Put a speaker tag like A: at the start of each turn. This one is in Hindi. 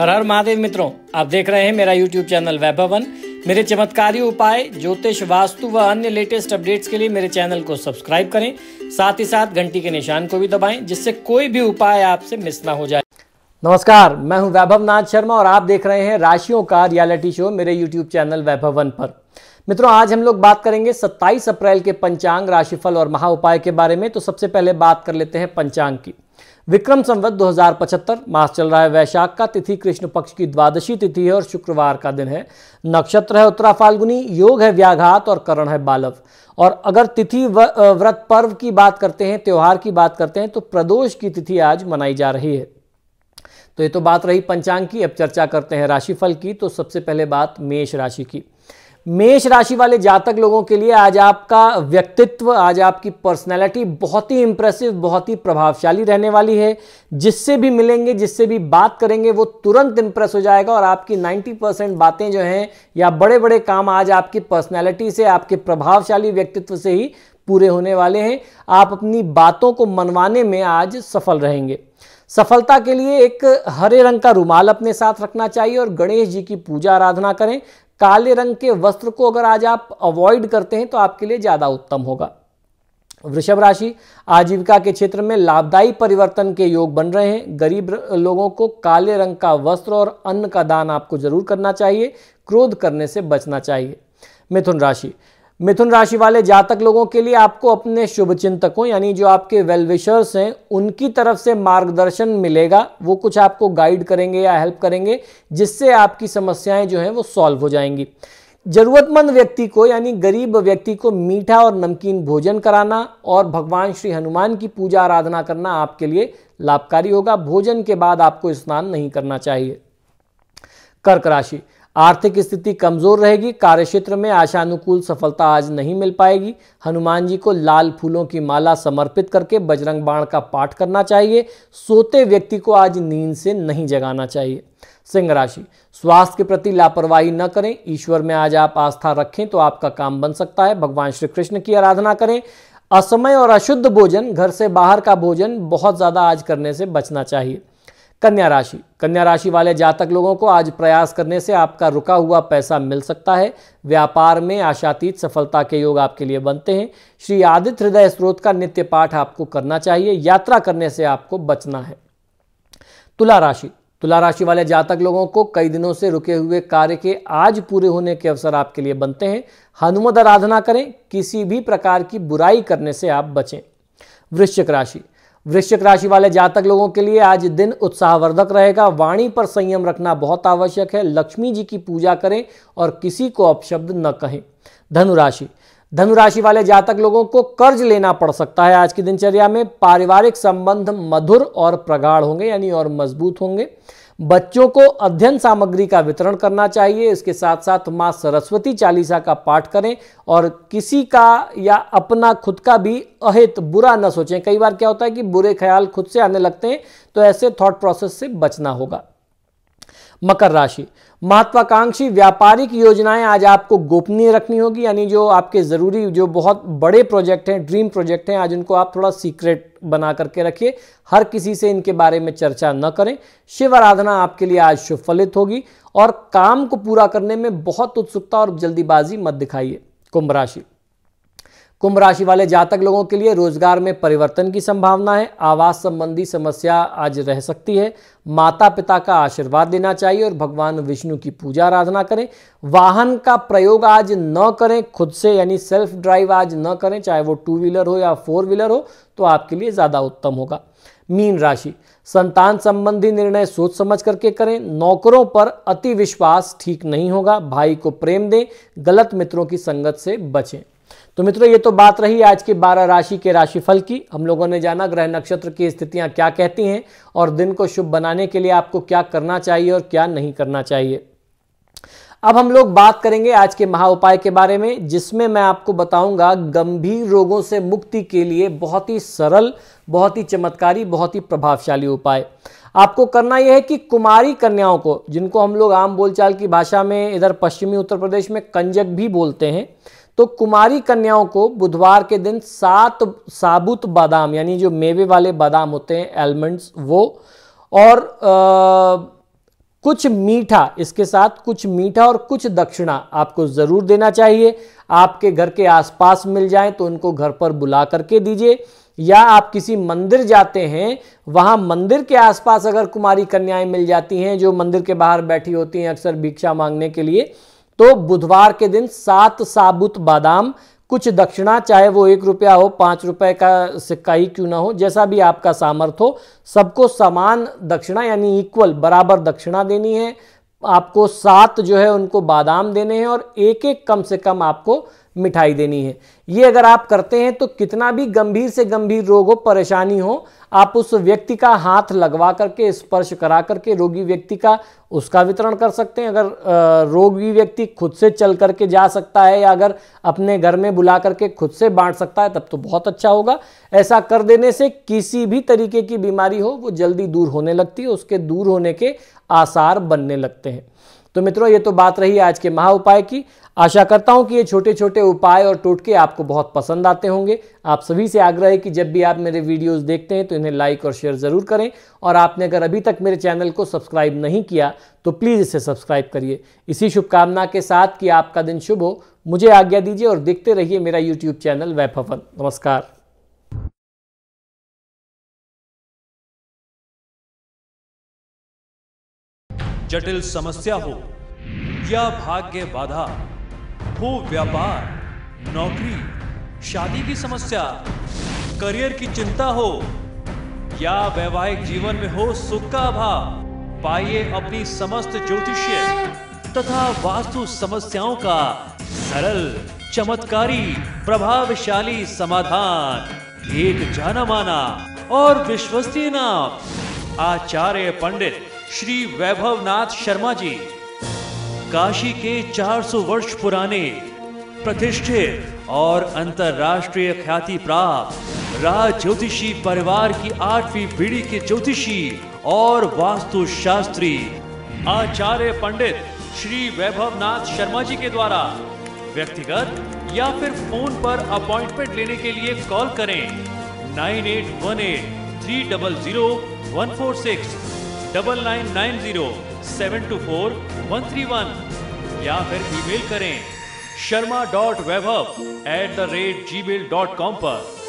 A: हर हर महादेव मित्रों, आप देख रहे हैं मेरा यूट्यूब चैनल वैभवन। मेरे चमत्कारी उपाय, ज्योतिष, वास्तु व अन्य लेटेस्ट अपडेट्स के लिए मेरे चैनल को सब्सक्राइब करें। साथ ही साथ घंटी के निशान को भी दबाएँ, जिससे कोई भी उपाय आपसे मिस ना हो जाए। नमस्कार, मैं हूँ वैभव नाथ शर्मा और आप देख रहे हैं राशियों का रियलिटी शो मेरे यूट्यूब चैनल वैभवन पर। मित्रों, आज हम लोग बात करेंगे 27 अप्रैल के पंचांग राशिफल और महा उपाय के बारे में। तो सबसे पहले बात कर लेते हैं पंचांग की। विक्रम संवत 2075 मास चल रहा है वैशाख का, तिथि कृष्ण पक्ष की द्वादशी तिथि है और शुक्रवार का दिन है। नक्षत्र है उत्तरा फाल्गुनी, योग है व्याघात और करण है बालव। और अगर तिथि व्रत पर्व की बात करते हैं, त्यौहार की बात करते हैं तो प्रदोष की तिथि आज मनाई जा रही है। तो ये तो बात रही पंचांग की, अब चर्चा करते हैं राशिफल की तो सबसे पहले बात मेष राशि की। मेष राशि वाले जातक लोगों के लिए आज आपका व्यक्तित्व, आज आपकी पर्सनैलिटी बहुत ही इंप्रेसिव बहुत ही प्रभावशाली रहने वाली है। जिससे भी मिलेंगे, जिससे भी बात करेंगे, वो तुरंत इंप्रेस हो जाएगा और आपकी 90 परसेंट बातें जो हैं या बड़े बड़े काम आज आपकी पर्सनैलिटी से, आपके प्रभावशाली व्यक्तित्व से ही पूरे होने वाले हैं। आप अपनी बातों को मनवाने में आज सफल रहेंगे। सफलता के लिए एक हरे रंग का रुमाल अपने साथ रखना चाहिए और गणेश जी की पूजा आराधना करें। काले रंग के वस्त्र को अगर आज आप अवॉइड करते हैं तो आपके लिए ज़्यादा उत्तम होगा। वृषभ राशि, आजीविका के क्षेत्र में लाभदायी परिवर्तन के योग बन रहे हैं। गरीब लोगों को काले रंग का वस्त्र और अन्न का दान आपको ज़रूर करना चाहिए, क्रोध करने से बचना चाहिए। मिथुन राशि मिथुन राशि वाले जातक लोगों के लिए आपको अपने शुभ चिंतकों यानी जो आपके वेलविशर्स हैं, उनकी तरफ़ से मार्गदर्शन मिलेगा। वो कुछ आपको गाइड करेंगे या हेल्प करेंगे, जिससे आपकी समस्याएँ जो हैं वो सॉल्व हो जाएँगी। जरूरतमंद व्यक्ति को, यानी गरीब व्यक्ति को मीठा और नमकीन भोजन कराना और भगवान श्री हनुमान की पूजा आराधना करना आपके लिए लाभकारी होगा। भोजन के बाद आपको स्नान नहीं करना चाहिए। कर्क राशि। आर्थिक स्थिति कमज़ोर रहेगी, कार्यक्षेत्र में आशानुकूल सफलता आज नहीं मिल पाएगी। हनुमान जी को लाल फूलों की माला समर्पित करके बजरंग बाण का पाठ करना चाहिए। सोते व्यक्ति को आज नींद से नहीं जगाना चाहिए। सिंह राशि, स्वास्थ्य के प्रति लापरवाही न करें। ईश्वर में आज आप आस्था रखें तो आपका काम बन सकता है। भगवान श्री कृष्ण की आराधना करें। असमय और अशुद्ध भोजन, घर से बाहर का भोजन बहुत ज़्यादा आज करने से बचना चाहिए। कन्या राशि। कन्या राशि वाले जातक लोगों को आज प्रयास करने से आपका रुका हुआ पैसा मिल सकता है। व्यापार में आशातीत सफलता के योग आपके लिए बनते हैं। श्री आदित्य हृदय स्रोत का नित्य पाठ आपको करना चाहिए। यात्रा करने से आपको बचना है। तुला राशि। तुला राशि वाले जातक लोगों को कई दिनों से रुके हुए कार्य के आज पूरे होने के अवसर आपके लिए बनते हैं। हनुमत आराधना करें। किसी भी प्रकार की बुराई करने से आप बचें। वृश्चिक राशि। वृश्चिक राशि वाले जातक लोगों के लिए आज दिन उत्साहवर्धक रहेगा। वाणी पर संयम रखना बहुत आवश्यक है। लक्ष्मी जी की पूजा करें और किसी को अपशब्द न कहें। धनुराशि। धनुराशि वाले जातक लोगों को कर्ज लेना पड़ सकता है। आज की दिनचर्या में पारिवारिक संबंध मधुर और प्रगाढ़ होंगे, यानी और मज़बूत होंगे। बच्चों को अध्ययन सामग्री का वितरण करना चाहिए। इसके साथ साथ माँ सरस्वती चालीसा का पाठ करें और किसी का या अपना खुद का भी अहित बुरा न सोचें। कई बार क्या होता है कि बुरे ख्याल खुद से आने लगते हैं तो ऐसे थॉट प्रोसेस से बचना होगा। मकर राशि। महत्वाकांक्षी व्यापारिक योजनाएँ आज आपको गोपनीय रखनी होगी, यानी जो आपके ज़रूरी, जो बहुत बड़े प्रोजेक्ट हैं, ड्रीम प्रोजेक्ट हैं, आज उनको आप थोड़ा सीक्रेट बना करके रखिए। हर किसी से इनके बारे में चर्चा न करें। शिव आराधना आपके लिए आज शुभ फलित होगी और काम को पूरा करने में बहुत उत्सुकता और जल्दीबाजी मत दिखाइए। कुंभ राशि। कुंभ राशि वाले जातक लोगों के लिए रोज़गार में परिवर्तन की संभावना है। आवास संबंधी समस्या आज रह सकती है। माता पिता का आशीर्वाद लेना चाहिए और भगवान विष्णु की पूजा आराधना करें। वाहन का प्रयोग आज न करें। खुद से यानी सेल्फ ड्राइव आज न करें। चाहे वो टू व्हीलर हो या फोर व्हीलर हो तो आपके लिए ज़्यादा उत्तम होगा। मीन राशि, संतान संबंधी निर्णय सोच समझ करके करें। नौकरों पर अति विश्वास ठीक नहीं होगा। भाई को प्रेम दें। गलत मित्रों की संगत से बचें। तो मित्रों, ये तो बात रही आज की बारह राशि के राशिफल की। हम लोगों ने जाना ग्रह नक्षत्र की स्थितियाँ क्या कहती हैं और दिन को शुभ बनाने के लिए आपको क्या करना चाहिए और क्या नहीं करना चाहिए। अब हम लोग बात करेंगे आज के महा उपाय के बारे में, जिसमें मैं आपको बताऊँगा गंभीर रोगों से मुक्ति के लिए बहुत ही सरल, बहुत ही चमत्कारी, बहुत ही प्रभावशाली उपाय। आपको करना यह है कि कुमारी कन्याओं को जिनको हम लोग आम बोलचाल की भाषा में इधर पश्चिमी उत्तर प्रदेश में कंजक भी बोलते हैं तो कुमारी कन्याओं को बुधवार के दिन सात साबुत बादाम यानी जो मेवे वाले बादाम होते हैं एलमंड्स वो और आ, कुछ मीठा इसके साथ कुछ मीठा और कुछ दक्षिणा आपको ज़रूर देना चाहिए। आपके घर के आसपास मिल जाए तो उनको घर पर बुला करके दीजिए। या आप किसी मंदिर जाते हैं, वहाँ मंदिर के आसपास अगर कुमारी कन्याएँ मिल जाती हैं जो मंदिर के बाहर बैठी होती हैं अक्सर भिक्षा मांगने के लिए तो बुधवार के दिन सात साबुत बादाम, कुछ दक्षिणा, चाहे वो एक रुपया हो, पाँच रुपए का सिक्का ही क्यों ना हो, जैसा भी आपका सामर्थ्य हो, सबको समान दक्षिणा यानी इक्वल बराबर दक्षिणा देनी है। आपको सात जो है उनको बादाम देने हैं और एक एक कम से कम आपको मिठाई देनी है। ये अगर आप करते हैं तो कितना भी गंभीर से गंभीर रोग हो परेशानी हो, आप उस व्यक्ति का हाथ लगवा करके, स्पर्श करा करके रोगी व्यक्ति का उसका वितरण कर सकते हैं। अगर रोगी व्यक्ति खुद से चल करके जा सकता है या अगर अपने घर में बुला करके खुद से बांट सकता है, तब तो बहुत अच्छा होगा। ऐसा कर देने से किसी भी तरीके की बीमारी हो, वो जल्दी दूर होने लगती है, उसके दूर होने के आसार बनने लगते हैं। तो मित्रों, ये तो बात रही आज के महा उपाय की। आशा करता हूँ कि ये छोटे छोटे उपाय और टोटके आपको बहुत पसंद आते होंगे। आप सभी से आग्रह है कि जब भी आप मेरे वीडियोस देखते हैं तो इन्हें लाइक और शेयर ज़रूर करें। और आपने अगर अभी तक मेरे चैनल को सब्सक्राइब नहीं किया तो प्लीज़ इसे सब्सक्राइब करिए। इसी शुभकामना के साथ कि आपका दिन शुभ हो। मुझे आज्ञा दीजिए और देखते रहिए मेरा यूट्यूब चैनल वैभवन नमस्कार।
B: जटिल समस्या हो, या भाग्य बाधा, हो व्यापार, नौकरी, शादी की समस्या, करियर की चिंता हो, या वैवाहिक जीवन में हो सुख का अभाव, पाइए अपनी समस्त ज्योतिष्य तथा वास्तु समस्याओं का सरल, चमत्कारी, प्रभावशाली समाधान। एक जाना माना और विश्वसनीय नाम, आचार्य पंडित। श्री वैभवनाथ शर्मा जी, काशी के 400 वर्ष पुराने, प्रतिष्ठित और अंतरराष्ट्रीय ख्याति प्राप्त राज ज्योतिषी परिवार की आठवीं पीढ़ी के ज्योतिषी और वास्तु शास्त्री आचार्य पंडित श्री वैभवनाथ शर्मा जी के द्वारा व्यक्तिगत या फिर फ़ोन पर अपॉइंटमेंट लेने के लिए कॉल करें nine eight one eight three double zero one four six double nine nine zero seven two four one three one या फिर ईमेल करें Sharma dot Vaibhav at the rate Gmail dot com पर।